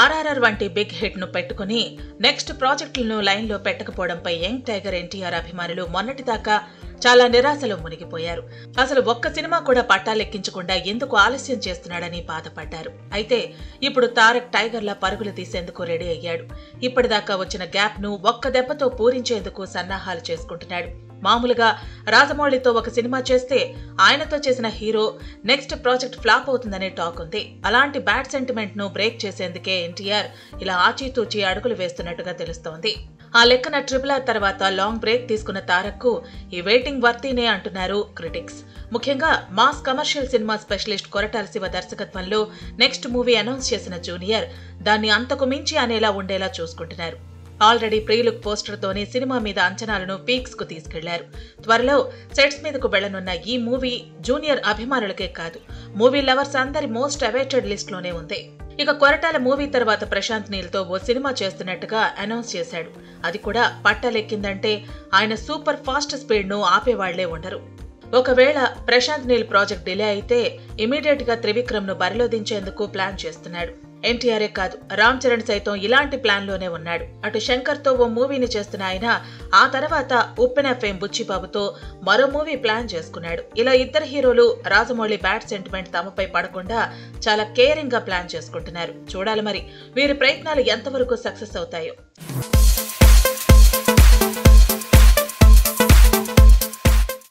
ఆర్ఆర్ఆర్ వంటి బిగ్ హిట్ను పెట్టుకుని నెక్స్ట్ ప్రాజెక్టులను లైన్లో పెట్టకపోవడంపై యంగ్ టైగర్ ఎన్టీఆర్ అభిమానులు మొన్నటిదాకా చాలా నిరాశలో మునిగిపోయారు. అసలు ఒక్క సినిమా కూడా పట్టాలెక్కించకుండా ఎందుకు ఆలస్యం చేస్తున్నాడని బాధపడ్డారు. అయితే ఇప్పుడు తారక్ టైగర్ల పరుగులు తీసేందుకు రెడీ అయ్యాడు. ఇప్పటిదాకా వచ్చిన గ్యాప్ను ఒక్క దెబ్బతో పూరించేందుకు సన్నాహాలు చేసుకుంటున్నాడు. మామూలుగా రాజమౌళితో ఒక సినిమా చేస్తే ఆయనతో చేసిన హీరో నెక్స్ట్ ప్రాజెక్ట్ ఫ్లాప్ అవుతుందనే టాక్ ఉంది. అలాంటి బ్యాడ్ సెంటిమెంట్ను బ్రేక్ చేసేందుకే ఎన్టీఆర్ ఇలా ఆచితూచి అడుగులు వేస్తున్నట్టుగా తెలుస్తోంది. ఆ లెక్కన ట్రిపుల్ ఆర్ తర్వాత లాంగ్ బ్రేక్ తీసుకున్న తారక్కు ఈ వెయిటింగ్ వర్తీనే అంటున్నారు క్రిటిక్స్. ముఖ్యంగా mass commercial cinema specialist Koratala Shiva దర్శకత్వంలో నెక్స్ట్ మూవీ అనౌన్స్ చేసిన జూనియర్ దాన్ని అంతకు మించి అనేలా ఉండేలా చూసుకుంటున్నారు. ఆల్రెడీ ప్రీలుక్ పోస్టర్తోనే సినిమా మీద అంచనాలను పీక్స్కు తీసుకెళ్ళారు. త్వరలో సెట్స్ మీదకు వెళ్ళనున్న ఈ మూవీ జూనియర్ అభిమానులకే కాదు మూవీ లవర్స్ అందరి మోస్ట్ అవైటెడ్ లిస్ట్లోనే ఉంది. ఇక కొరటాల మూవీ తర్వాత ప్రశాంత్ నీల్తో ఓ సినిమా చేస్తున్నట్టుగా అనౌన్స్ చేశాడు. అది కూడా పట్టలెక్కిందంటే ఆయన సూపర్ ఫాస్ట్ స్పీడ్ను ఆపేవాళ్ళే ఉండరు. ఒకవేళ ప్రశాంత్ నీల్ ప్రాజెక్ట్ డిలే అయితే ఇమీడియట్గా త్రివిక్రమ్ను బరిలో దించేందుకు ప్లాన్ చేస్తున్నాడు. ఎన్టీఆర్ఏ కాదు రామ్ చరణ్ సైతం ఇలాంటి ప్లాన్లోనే ఉన్నాడు. అటు శంకర్తో ఓ మూవీని చేస్తున్న ఆయన ఆ తర్వాత ఉప్పెన ఫేమ్ బుచ్చిబాబుతో మరో మూవీ ప్లాన్ చేసుకున్నాడు. ఇలా ఇద్దరు హీరోలు రాజమౌళి బ్యాడ్ సెంటిమెంట్ తమపై పడకుండా చాలా కేరింగ్గా ప్లాన్ చేసుకుంటున్నారు. చూడాలి మరి వీరి ప్రయత్నాలు ఎంతవరకు సక్సెస్ అవుతాయో.